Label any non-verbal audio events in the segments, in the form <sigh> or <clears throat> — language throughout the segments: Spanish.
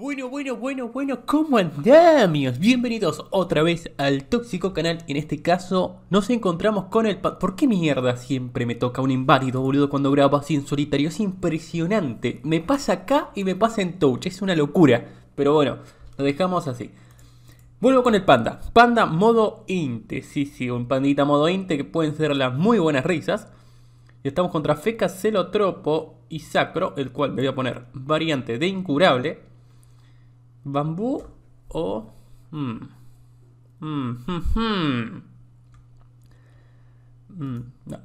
Bueno, bueno, bueno, bueno, ¿cómo andamos? Bienvenidos otra vez al Tóxico Canal. En este caso nos encontramos con el... ¿Por qué mierda siempre me toca un inválido, boludo, cuando grabo así en solitario? Es impresionante. Me pasa acá y me pasa en Touch. Es una locura. Pero bueno, lo dejamos así. Vuelvo con el panda. Panda modo inte. Sí, sí, un pandita modo inte que pueden ser las muy buenas risas. Y estamos contra Feca, Celotropo y Sacro, el cual me voy a poner variante de incurable. Bambú o... Hmm. Hmm, hmm,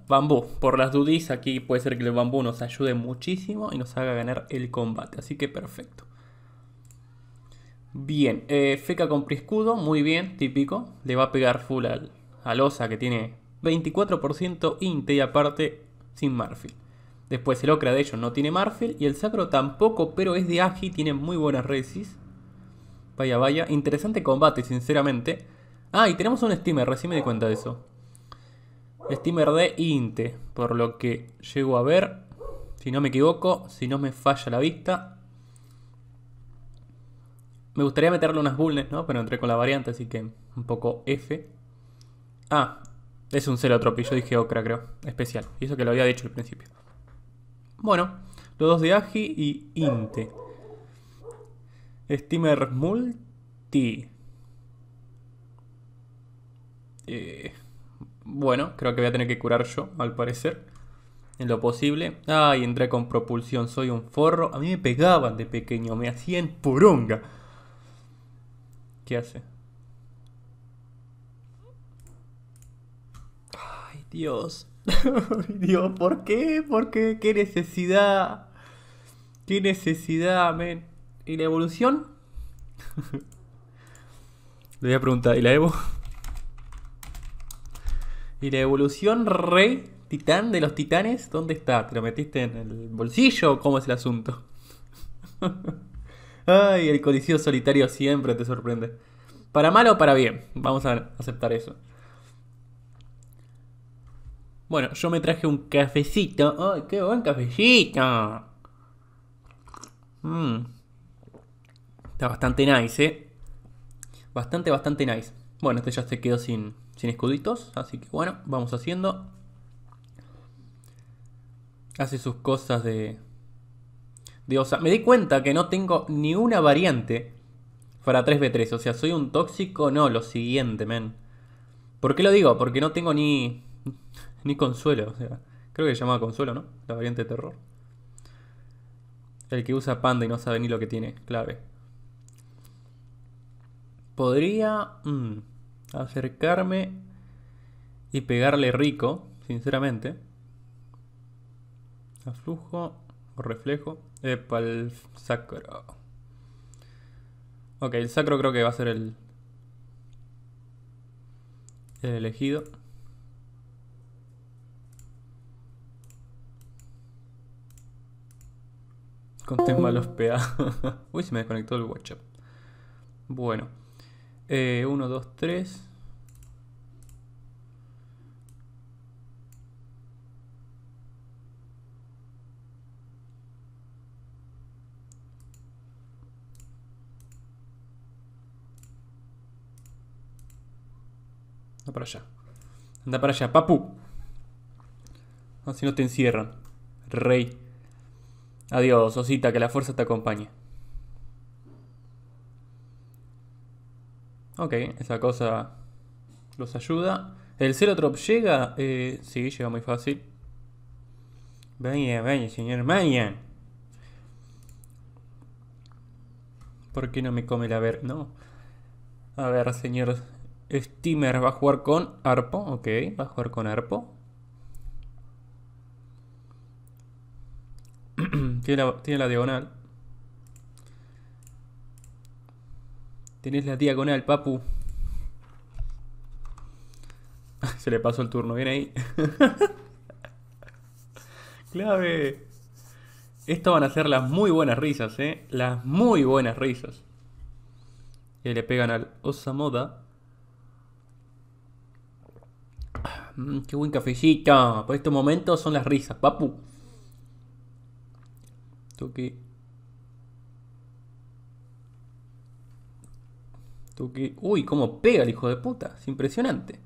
bambú. Por las dudas, aquí puede ser que el bambú nos ayude muchísimo y nos haga ganar el combate. Así que perfecto. Bien, eh, Feca con escudo, muy bien, típico. Le va a pegar full al, al Osa que tiene 24% Inte y aparte sin Marfil. Después el Ocra de ellos no tiene Marfil y el Sacro tampoco, pero es de Agi, tiene muy buenas resis. Vaya, vaya. Interesante combate, sinceramente. Ah, y tenemos un steamer, recién me di cuenta de eso. Steamer de Inte, por lo que llego a ver. Si no me equivoco, si no me falla la vista. Me gustaría meterle unas bullnes, ¿no? Pero entré con la variante, así que un poco F. Ah, es un Celotropi, yo dije Ocra, creo. Especial. Y eso que lo había dicho al principio. Bueno, los dos de Agi y Inte. Steamer Multi. Eh, bueno, creo que voy a tener que curar yo, al parecer. En lo posible. Ay, entré con propulsión, soy un forro. A mí me pegaban de pequeño, me hacían poronga. ¿Qué hace? Ay, Dios. <laughs> Dios, ¿por qué? ¿Por qué? ¿Qué necesidad? ¿Qué necesidad, men? ¿Y la evolución? <laughs> Le voy a preguntar, ¿y la Evo? ¿Y la evolución rey titán de los titanes? ¿Dónde está? ¿Te lo metiste en el bolsillo o cómo es el asunto? <laughs> Ay, el colicio solitario siempre te sorprende. ¿Para mal o para bien? Vamos a aceptar eso. Bueno, yo me traje un cafecito. ¡Ay, qué buen cafecito! Mmm. Está bastante nice, ¿eh? Bastante, bastante nice. Bueno, este ya se quedó sin, sin escuditos. Así que bueno, vamos haciendo. Hace sus cosas de... De osa. Me di cuenta que no tengo ni una variante para 3v3. O sea, soy un tóxico. No, lo siguiente, men. ¿Por qué lo digo? Porque no tengo ni... Ni consuelo. O sea, creo que se llamaba consuelo, ¿no? La variante de terror. El que usa panda y no sabe ni lo que tiene. Clave. Podría mm, acercarme y pegarle rico, sinceramente. Aflujo o reflejo. Epa, el sacro. Ok, el sacro creo que va a ser el, el elegido. Conté malos PA. <laughs> Uy, se me desconectó el WhatsApp. Bueno. Eh, 1, 2, 3. Anda para allá. Anda para allá, papu. Así no te encierran. Rey. Adiós, osita, que la fuerza te acompañe. Ok, esa cosa los ayuda. ¿El Celotrop llega? Eh, sí, llega muy fácil. Vaya, vaya, señor Mayan. ¿Por qué no me come la ver? No. A ver, señor Steamer va a jugar con Arpo. Ok, va a jugar con Arpo. <clears throat> tiene la diagonal. Tenés la diagonal, papu. <laughs> Se le pasó el turno, bien ahí. <laughs> Clave. Esto van a ser las muy buenas risas, eh. Las muy buenas risas. Y le pegan al Osamoda. Mm, qué buen cafecito. Por estos momentos son las risas, papu. Toque Tuki. Uy, cómo pega el hijo de puta. Es impresionante.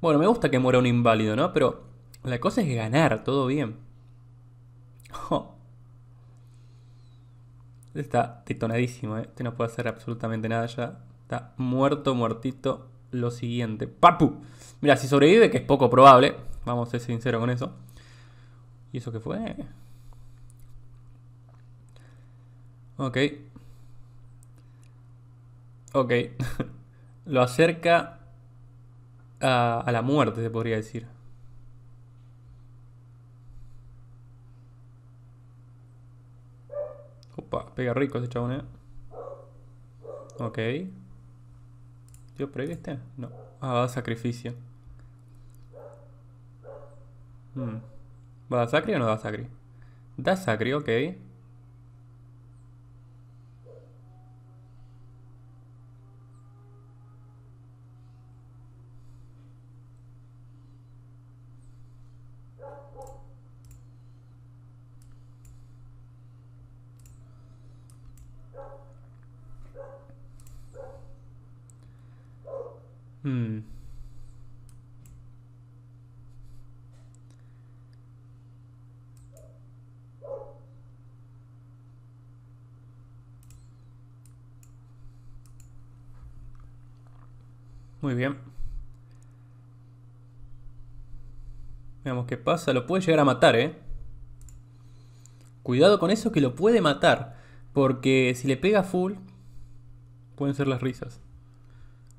Bueno, me gusta que muera un inválido, ¿no? Pero la cosa es ganar, todo bien. <laughs> Está detonadísimo, ¿eh? Este no puede hacer absolutamente nada ya. Está muerto, muertito. Lo siguiente. ¡Papu! Mira, si sobrevive, que es poco probable. Vamos a ser sinceros con eso. ¿Y eso qué fue? Ok. Ok. <laughs> Lo acerca a, la muerte, se podría decir. Opa, pega rico ese chabón, eh. Ok. ¿Yo previo este? No. Ah, va a sacrificio. Hmm. ¿Va a sacri o no va a sacri? Da sacri, ok. Hmm. Muy bien. Veamos qué pasa. Lo puede llegar a matar, ¿eh? Cuidado con eso que lo puede matar. Porque si le pega full, pueden ser las risas.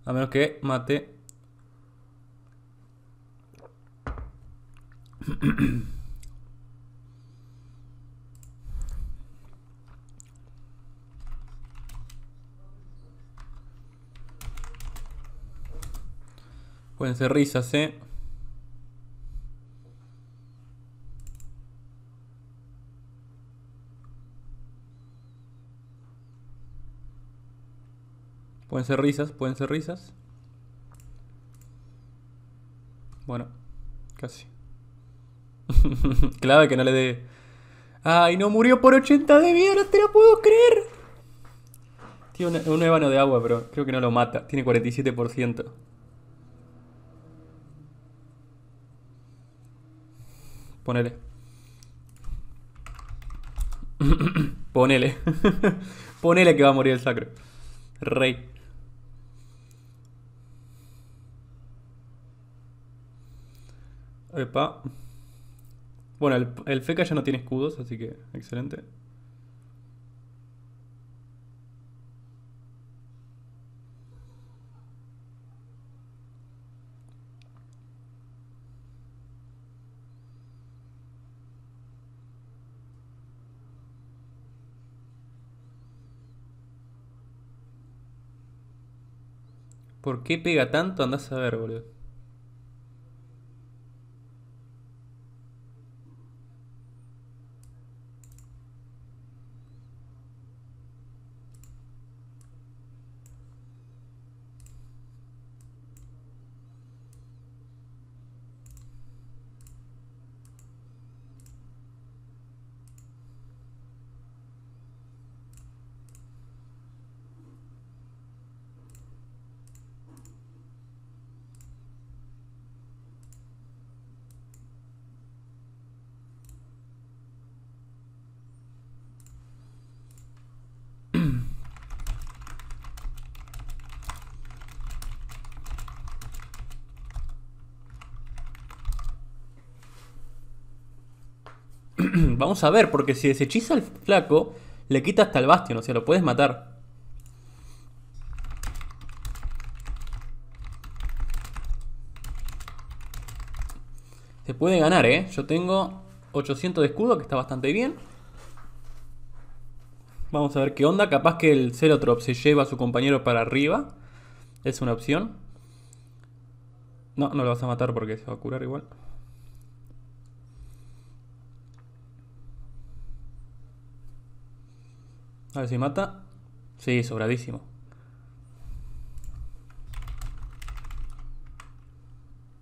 A menos que mate. Pueden ser risas, ¿eh? Pueden ser risas, pueden ser risas. Bueno, casi. <laughs> clave que no le dé... ¡Ay, no murió por 80 de vida! ¡No te lo puedo creer! Tiene un, un ébano de agua, pero creo que no lo mata. Tiene 47%. Ponele. <coughs> Ponele. <laughs> Ponele que va a morir el sacro. Rey. Epa. Bueno, el, el feca ya no tiene escudos, así que excelente. ¿Por qué pega tanto? Andás a ver, boludo. <clears throat> Vamos a ver, porque si desechiza al flaco, le quita hasta el bastión, o sea, lo puedes matar. Se puede ganar, ¿eh? Yo tengo 800 de escudo, que está bastante bien. Vamos a ver qué onda. Capaz que el Celotrop se lleva a su compañero para arriba. Es una opción. No, no lo vas a matar porque se va a curar igual. A ver si mata. Sí, sobradísimo.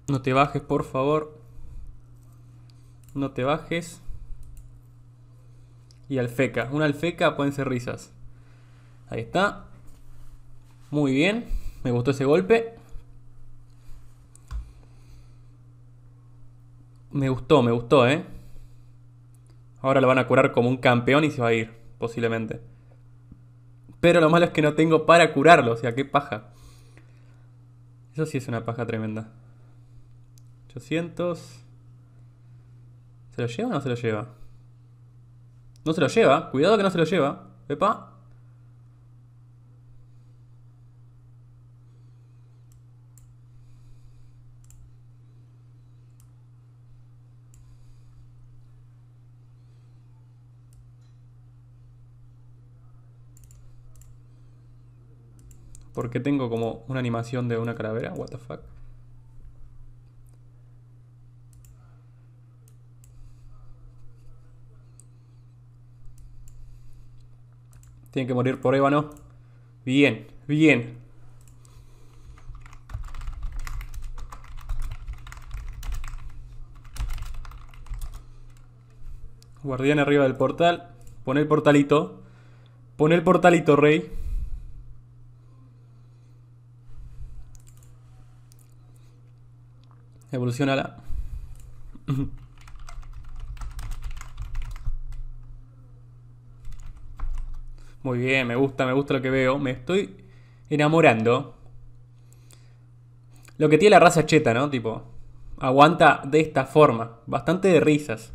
No te bajes, por favor. No te bajes. Y alfeca. Una alfeca pueden ser risas. Ahí está. Muy bien. Me gustó ese golpe. Me gustó, me gustó, ¿eh? Ahora lo van a curar como un campeón y se va a ir, posiblemente. Pero lo malo es que no tengo para curarlo, o sea, qué paja. Eso sí es una paja tremenda. 800. ¿Se lo lleva o no se lo lleva? No se lo lleva. Cuidado que no se lo lleva. Epa. ¿Por qué tengo como una animación de una calavera? What the fuck. Tiene que morir por ébano. Bien, bien. Guardián arriba del portal. Pon el portalito. Pon el portalito, rey. Evolucionala. <laughs> Muy bien, me gusta, me gusta lo que veo. Me estoy enamorando. Lo que tiene la raza cheta, ¿no? Tipo, aguanta de esta forma. Bastante de risas.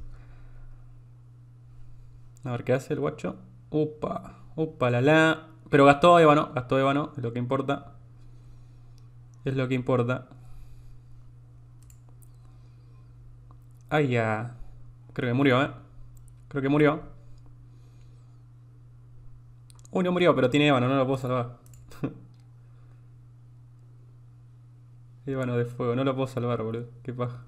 A ver qué hace el guacho. Upa, upa, la la. Pero gastó ébano, gastó ébano, es lo que importa. Es lo que importa. Ay, ya. Creo que murió, ¿eh? Creo que murió. Uy, no murió, pero tiene ébano, no lo puedo salvar. <laughs> ébano de fuego, no lo puedo salvar, boludo. Qué paja.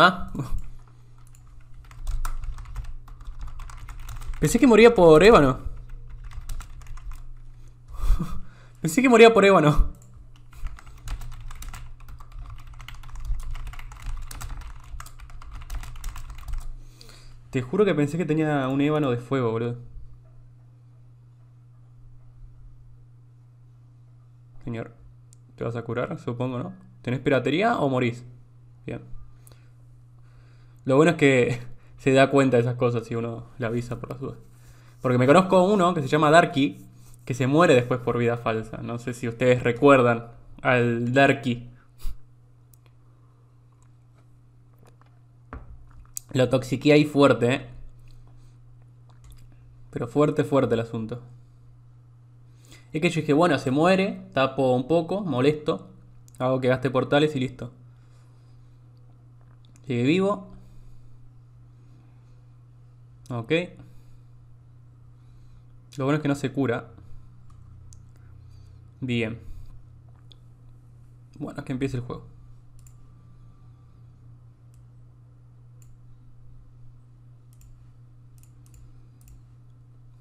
¿Ah? Pensé que moría por ébano. <laughs> Pensé que moría por ébano. Te juro que pensé que tenía un ébano de fuego, boludo. Señor, ¿te vas a curar? Supongo, ¿no? ¿Tenés piratería o morís? Bien. Lo bueno es que <laughs> se da cuenta de esas cosas si uno le avisa por las dudas. Porque me conozco uno que se llama Darky, que se muere después por vida falsa. No sé si ustedes recuerdan al Darky. Lo toxiqué ahí fuerte, ¿eh? Pero fuerte, fuerte el asunto. Es que yo dije, bueno, se muere, tapo un poco, molesto, hago que gaste portales y listo. Sigue vivo. Ok. Lo bueno es que no se cura. Bien. Bueno, es que empiece el juego.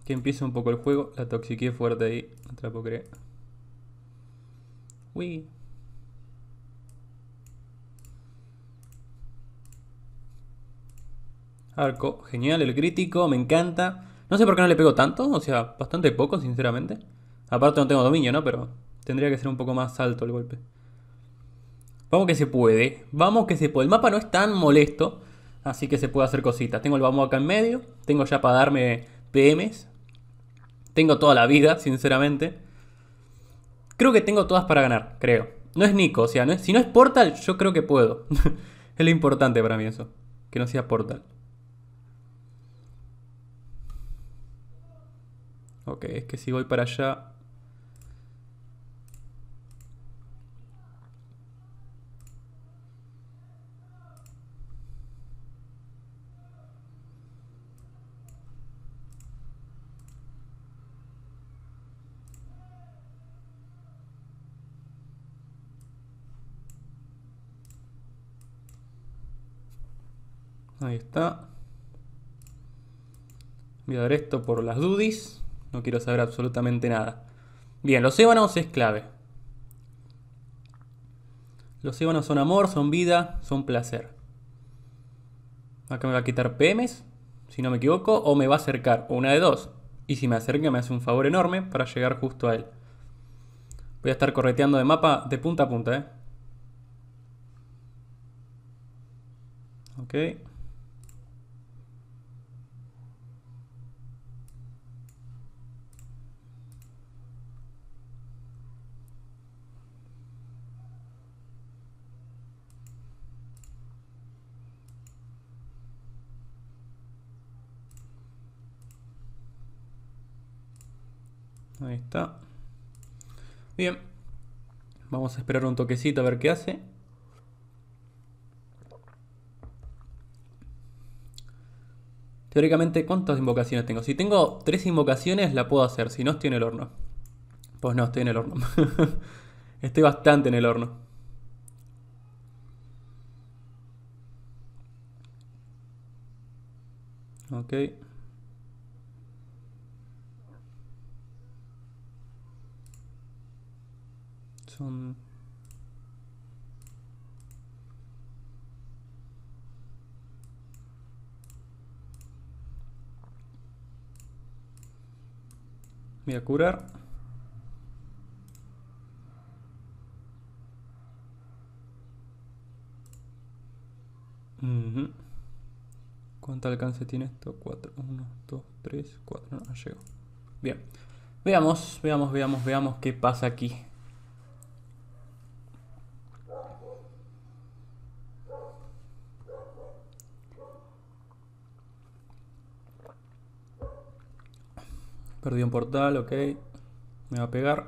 Que empiece un poco el juego. La toxiqué fuerte ahí. No te la. Uy. Arco, genial, el crítico, me encanta. No sé por qué no le pego tanto, o sea, bastante poco, sinceramente. Aparte no tengo dominio, ¿no? Pero tendría que ser un poco más alto el golpe. Vamos que se puede, vamos que se puede. El mapa no es tan molesto, así que se puede hacer cositas. Tengo el vamos acá en medio, tengo ya para darme PMs. Tengo toda la vida, sinceramente. Creo que tengo todas para ganar, creo. No es Nico, o sea, no si no es Portal, yo creo que puedo. <laughs> es lo importante para mí eso, que no sea Portal. Ok, es que si voy para allá... Ahí está. Voy a dar esto por las dudis. No quiero saber absolutamente nada. Bien, los ébanos es clave. Los ébanos son amor, son vida, son placer. Acá me va a quitar PMs, si no me equivoco, o me va a acercar, una de dos. Y si me acerca me hace un favor enorme para llegar justo a él. Voy a estar correteando de mapa de punta a punta, ¿eh? Ok. Ahí está. Bien. Vamos a esperar un toquecito a ver qué hace. Teóricamente, ¿cuántas invocaciones tengo? Si tengo tres invocaciones, la puedo hacer. Si no, estoy en el horno. Pues no, estoy en el horno. <laughs> estoy bastante en el horno. Ok. Son... Voy a curar. ¿Cuánto alcance tiene esto? 4, 1, 2, 3, 4. No, no llego. Bien. Veamos, veamos, veamos, veamos qué pasa aquí. Perdí un portal, ok. Me va a pegar.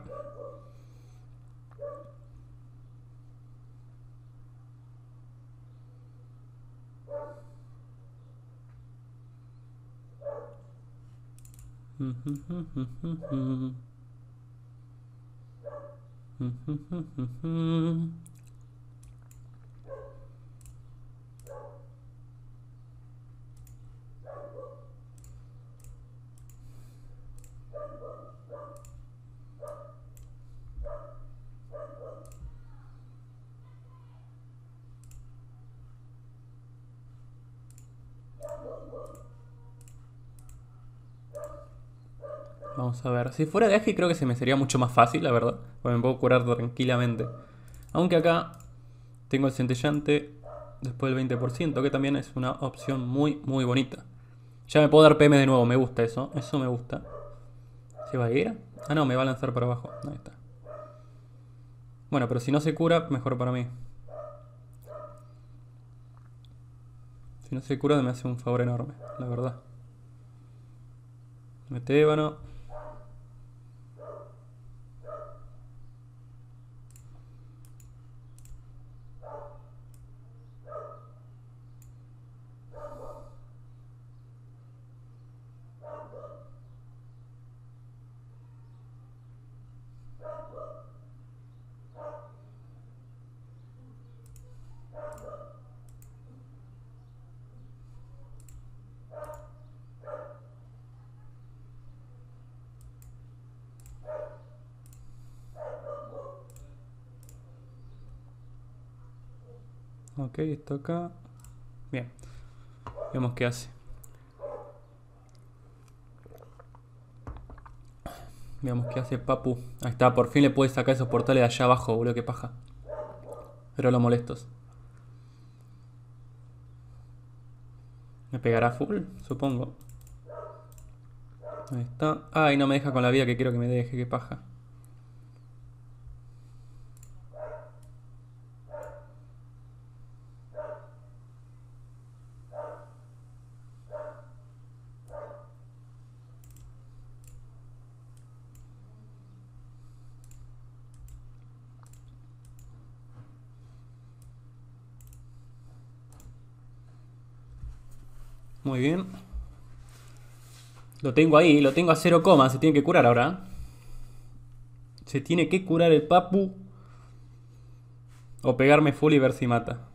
A ver. Si fuera de Agi creo que se me sería mucho más fácil, la verdad. Porque me puedo curar tranquilamente. Aunque acá tengo el centellante después del 20%, que también es una opción muy, muy bonita. Ya me puedo dar PM de nuevo, me gusta eso. Eso me gusta. ¿Se va a ir? Ah, no, me va a lanzar para abajo. Ahí está. Bueno, pero si no se cura, mejor para mí. Si no se cura, me hace un favor enorme, la verdad. Mete Ok, esto acá. Bien. Veamos qué hace. Veamos qué hace Papu. Ahí está, por fin le puede sacar esos portales de allá abajo, boludo, qué paja. Pero lo molestos. Me pegará full, supongo. Ahí está. Ay, no me deja con la vida que quiero que me deje, qué paja. Bien. Lo tengo ahí, lo tengo a 0, se tiene que curar ahora. Se tiene que curar el papu. O pegarme full y ver si mata.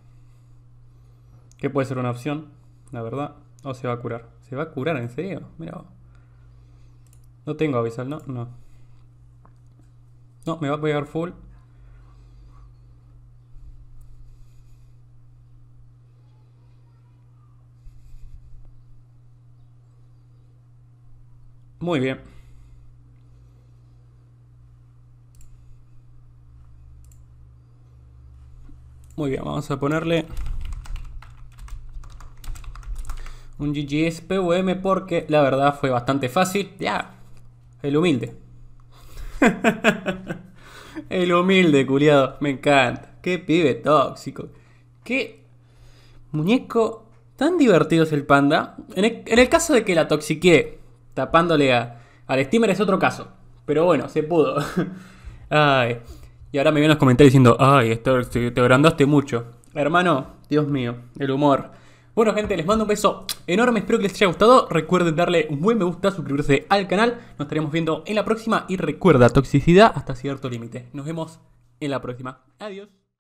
¿Qué puede ser una opción? la verdad. O se va a curar. ¿Se va a curar en serio? Mira. No tengo avisal, ¿no? No. No, me va a pegar full. Muy bien. Muy bien, vamos a ponerle un GGS PVM porque la verdad fue bastante fácil. Ya, el humilde. <laughs> el humilde, culiado. Me encanta. Qué pibe tóxico. Qué muñeco tan divertido es el panda. En el, caso de que la toxiqué tapándole a, al steamer es otro caso. Pero bueno, se pudo. <laughs> Ay. Y ahora me vienen los comentarios diciendo, ay, te, te agrandaste mucho. Hermano, Dios mío, el humor. Bueno gente, les mando un beso enorme, espero que les haya gustado. Recuerden darle un buen me gusta, suscribirse al canal. Nos estaremos viendo en la próxima y recuerda, toxicidad hasta cierto límite. Nos vemos en la próxima. Adiós.